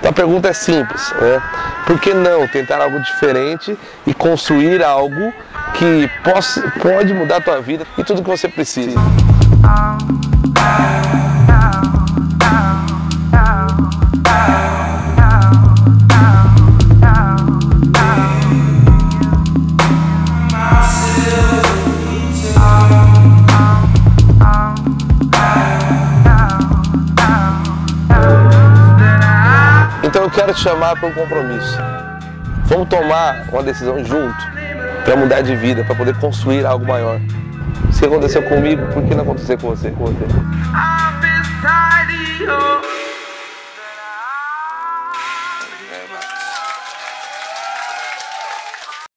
Então a pergunta é simples, né? Por que não tentar algo diferente e construir algo que possa, pode mudar a tua vida e tudo que você precisa? Então eu quero te chamar para um compromisso. Vamos tomar uma decisão junto para mudar de vida, para poder construir algo maior. Se aconteceu comigo, por que não acontecer com você? Com você?